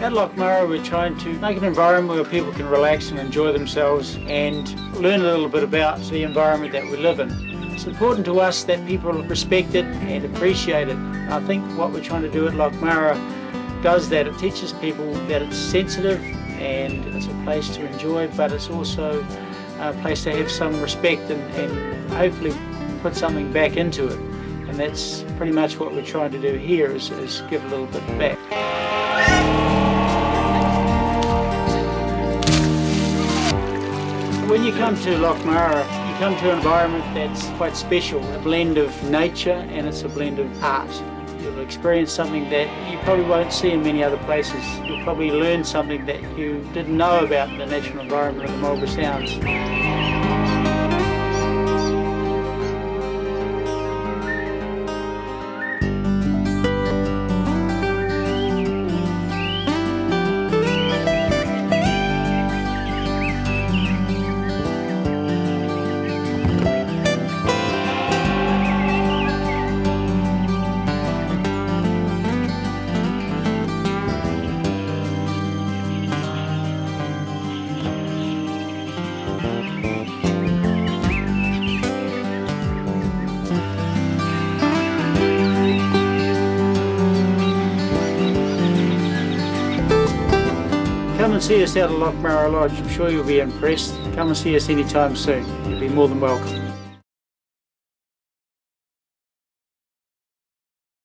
At Lochmara we're trying to make an environment where people can relax and enjoy themselves and learn a little bit about the environment that we live in. It's important to us that people respect it and appreciate it. I think what we're trying to do at Lochmara does that. It teaches people that it's sensitive and it's a place to enjoy but it's also a place to have some respect and, and hopefully put something back into it. And that's pretty much what we're trying to do here is, is give a little bit back. When you come to Lochmara, you come to an environment that's quite special, a blend of nature and it's a blend of art. You'll experience something that you probably won't see in many other places. You'll probably learn something that you didn't know about the natural environment of the Marlborough Sounds. And see us out at Lochmara Lodge. I'm sure you'll be impressed. Come and see us anytime soon. You'll be more than welcome.